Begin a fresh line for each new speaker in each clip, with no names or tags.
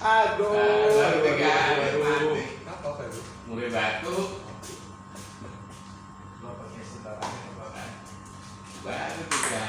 Aduh.
Aduh,
aduh,
kan.
Apa kok itu?
Mulai batu.
Lo pakai setaranya apa kan?
Baru tiga.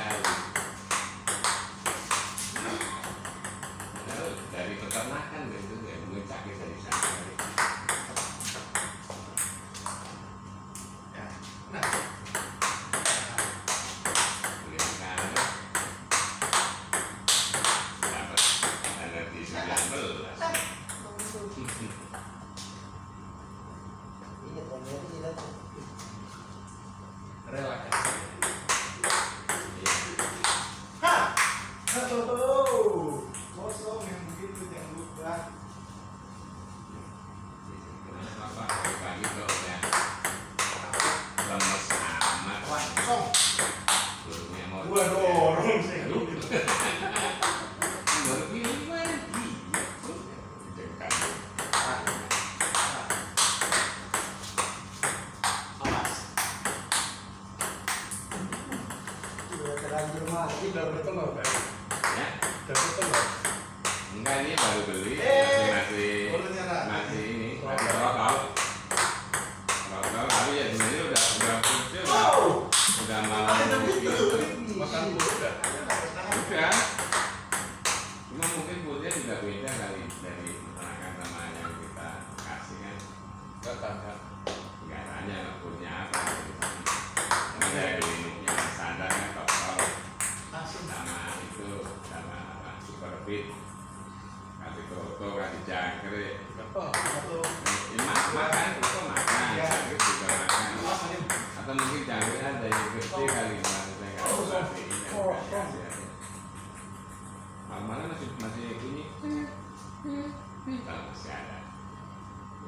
kesehatan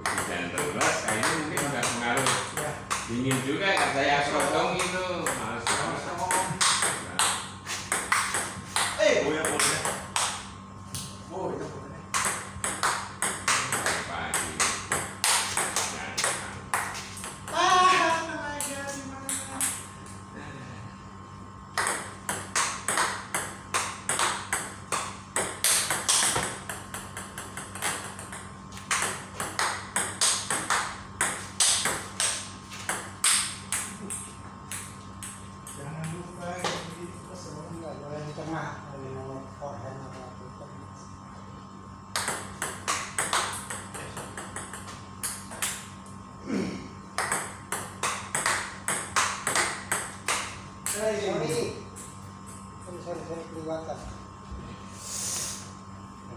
hujan terus. Kayaknya mungkin juga pengaruh.
Ya.
Dingin juga ya, kayak saya sodong itu.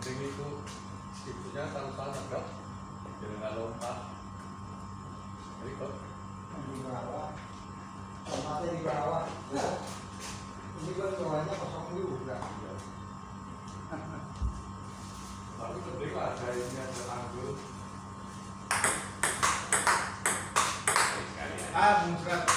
sing itu ibunya tahu tahu dok jadi nggak lompat. Jadi kok?
Di bawah. Tempatnya di bawah ya. ini kan bawahnya kosong juga
tapi penting ada ini ada anggur. Ah muncrat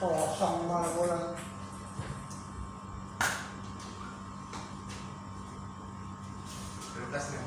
kosong malah pulang. Terima kasih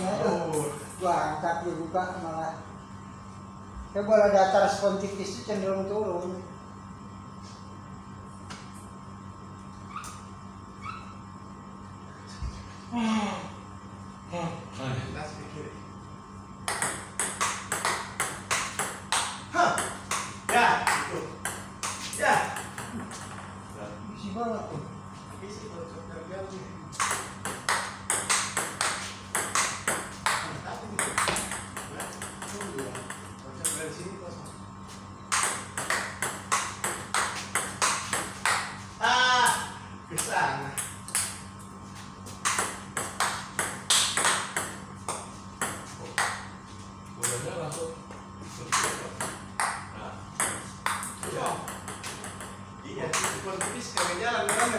oh.
gua angkat dibuka malah ya bola datar spontikis itu cenderung turun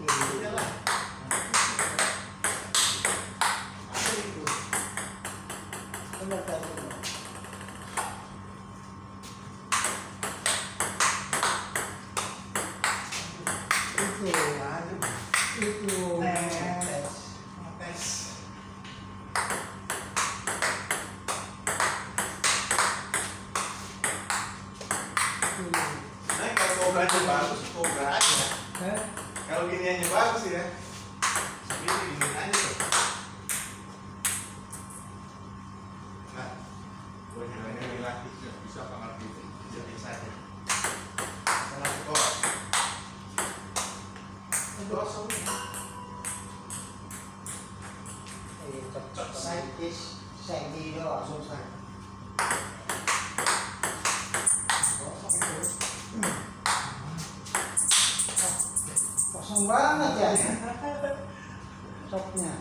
Yeah. langsung banget
ya.
Topnya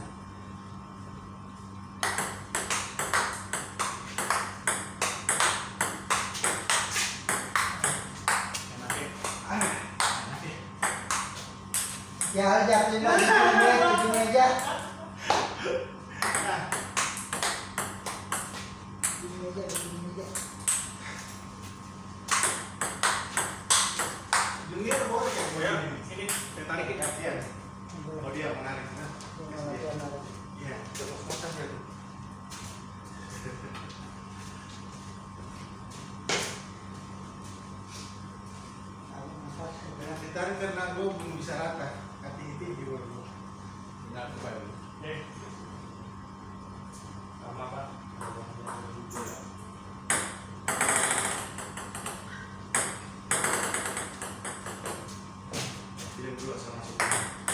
ya?
Ya? ya?
Jangan lupa di meja
全部が探して。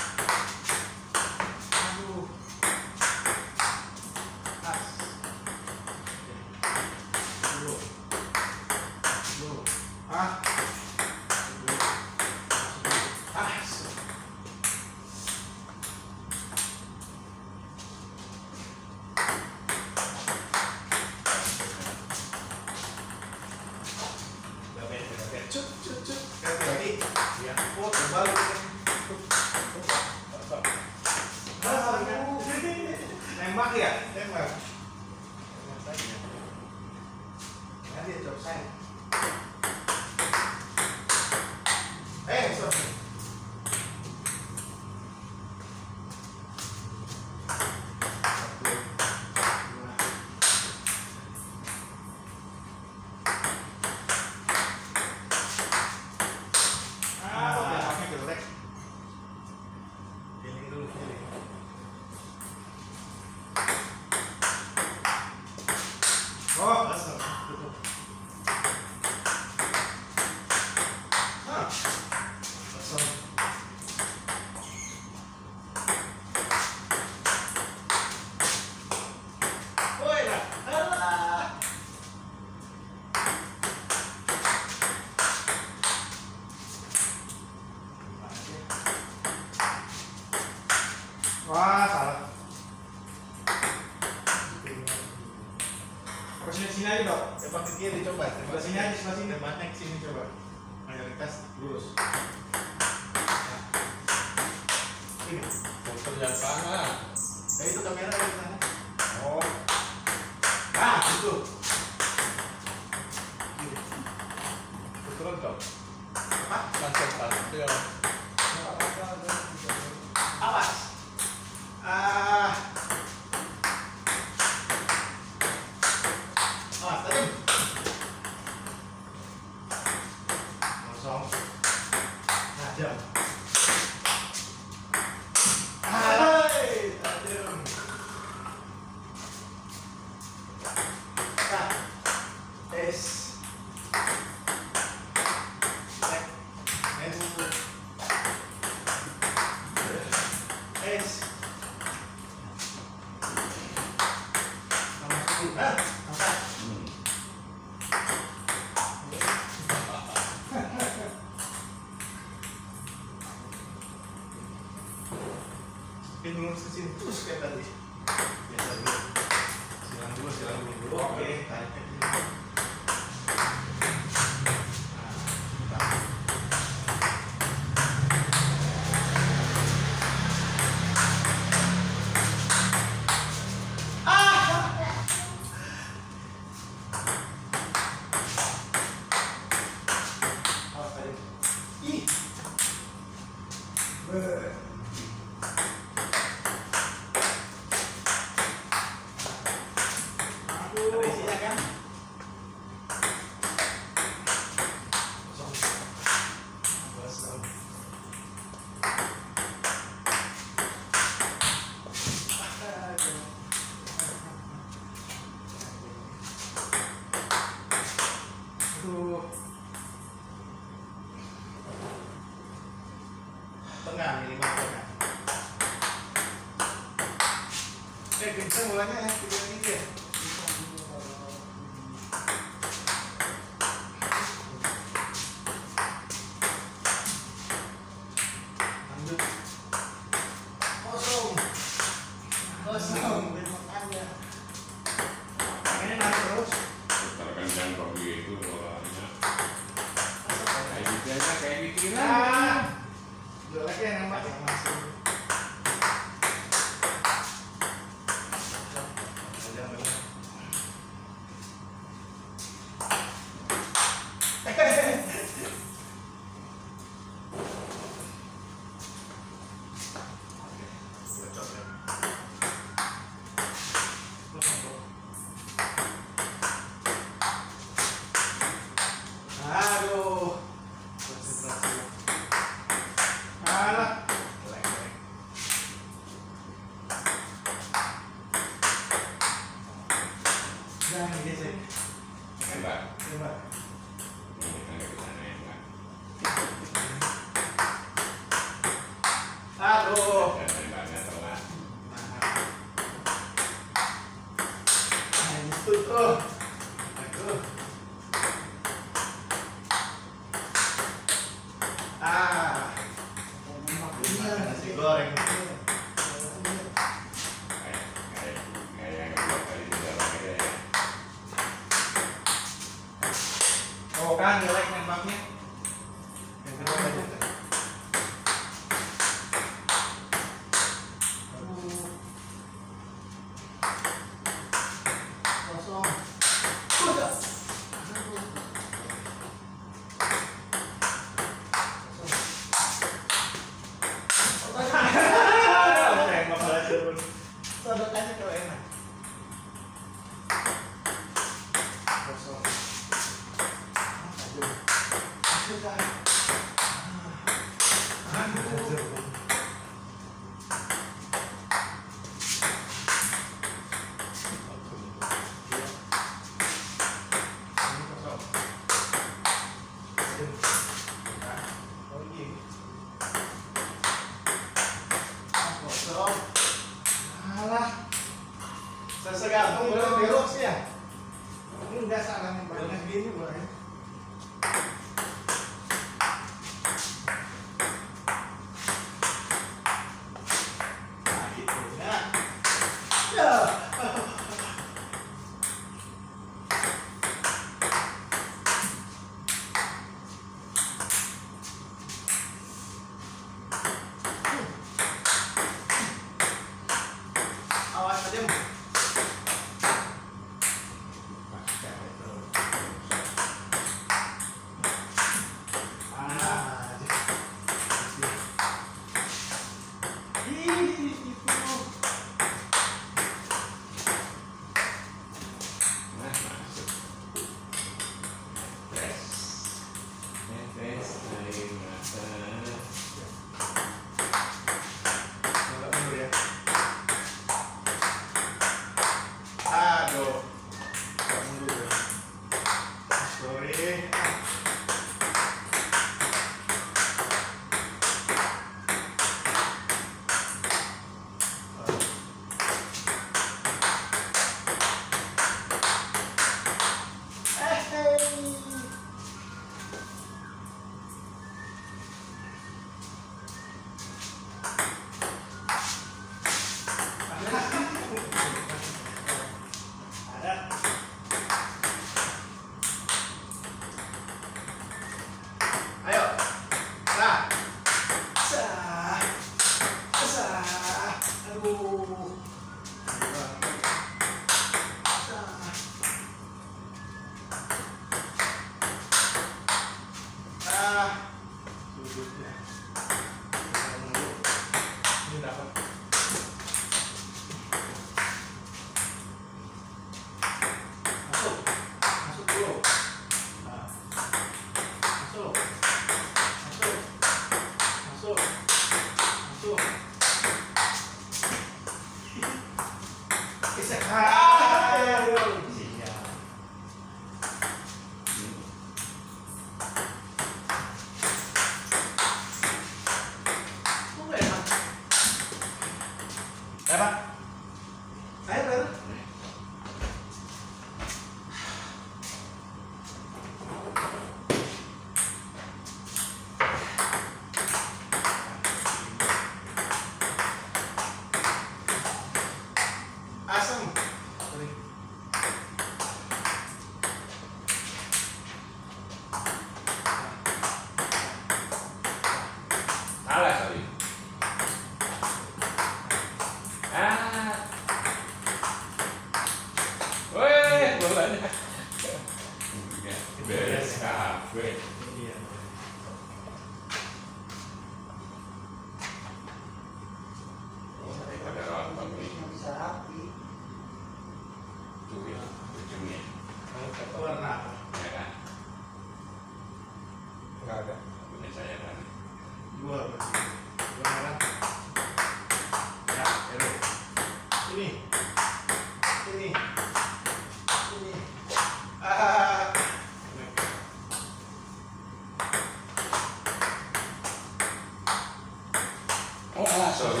Oh, ah, sorry.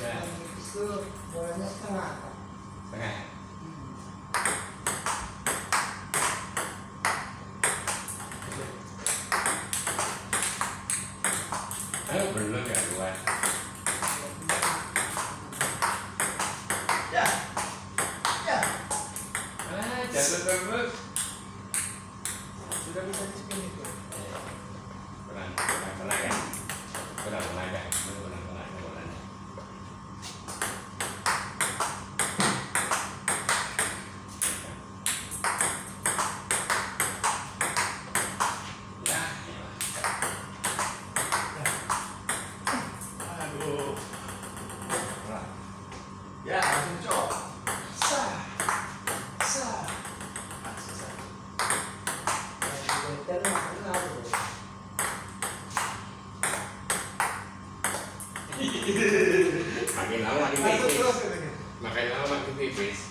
dan
itu
bolanya
setengah. Setengah.
makin lama makin tipis. Makin lama makin tipis.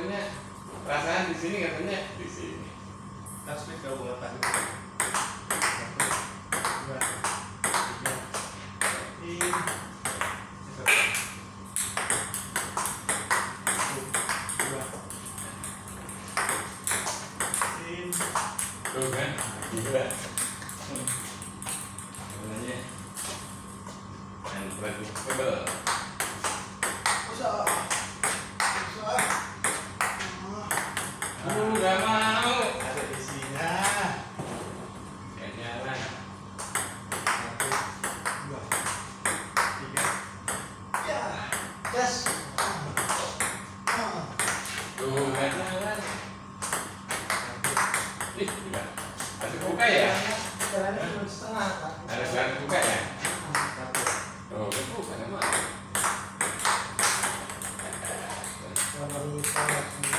katanya perasaan di sini katanya di sini.
Tapi
kau mengetahui. Enggak. Thank
you.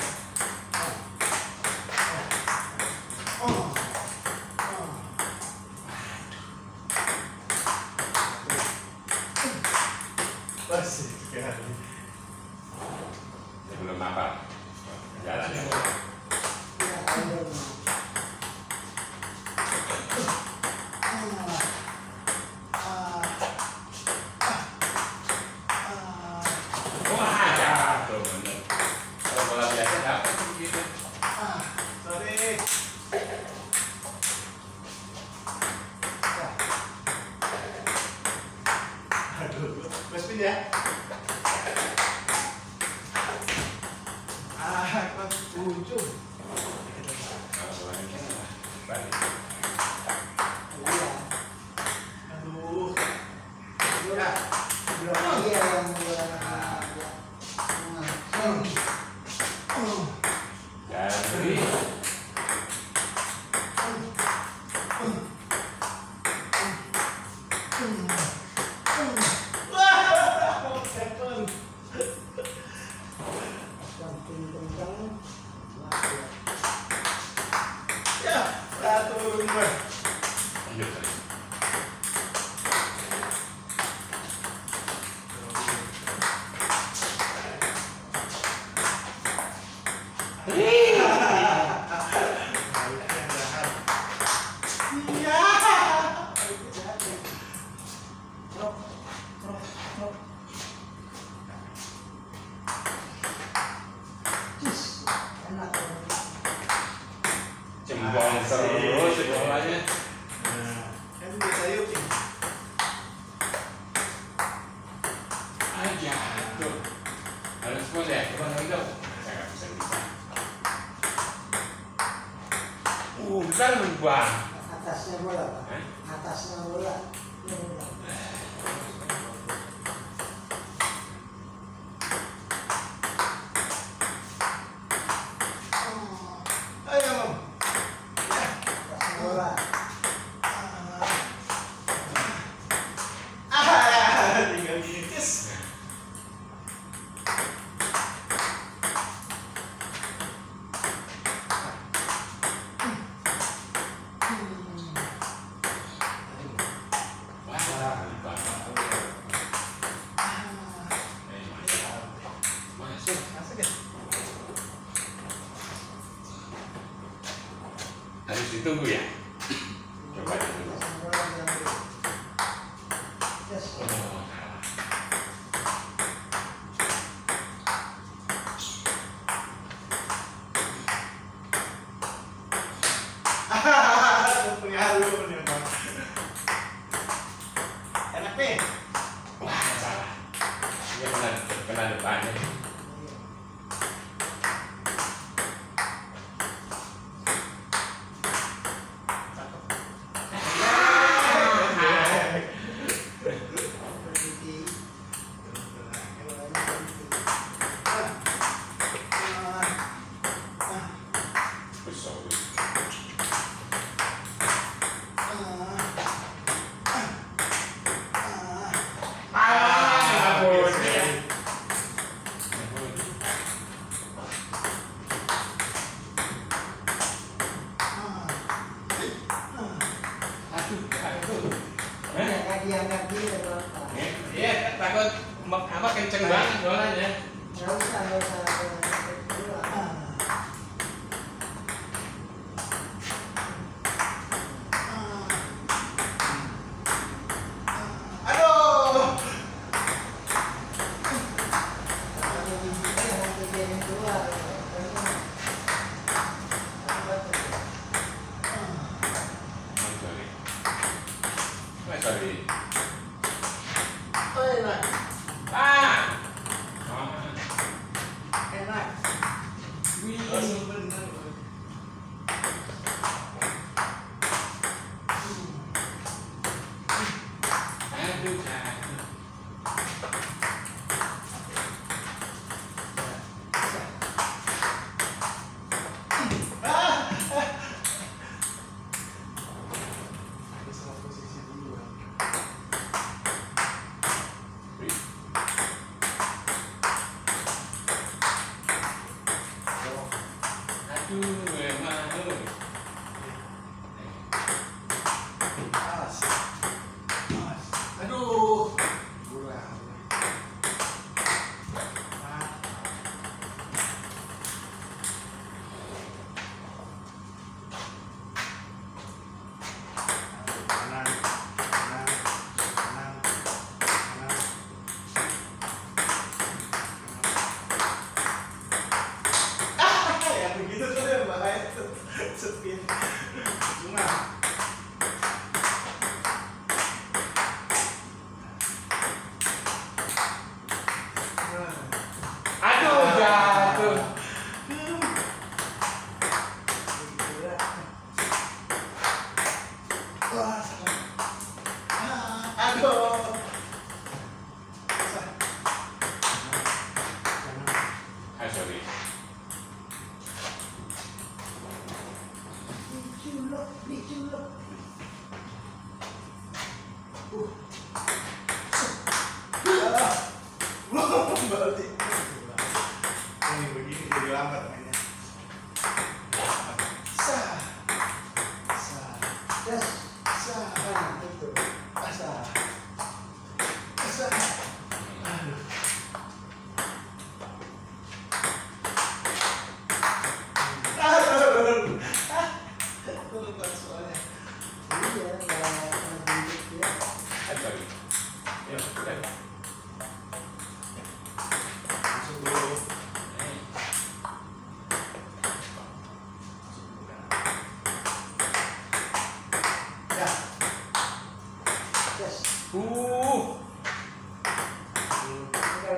Oh. asal menjual
atasnya bola atasnya bola. Aduh,